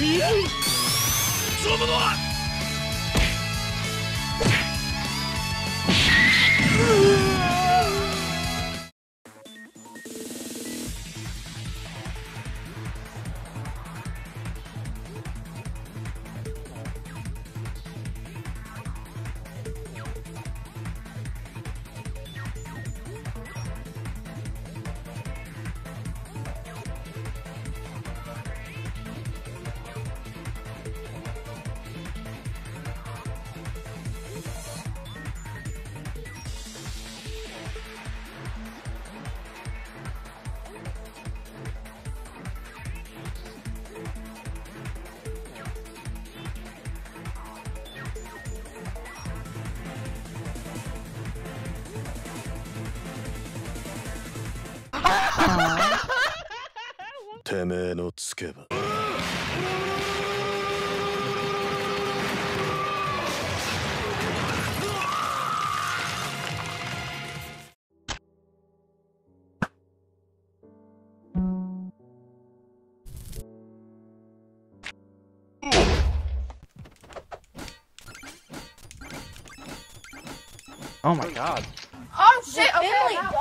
いやいそのはてめえのつけば。Oh my god. Oh shit, okay.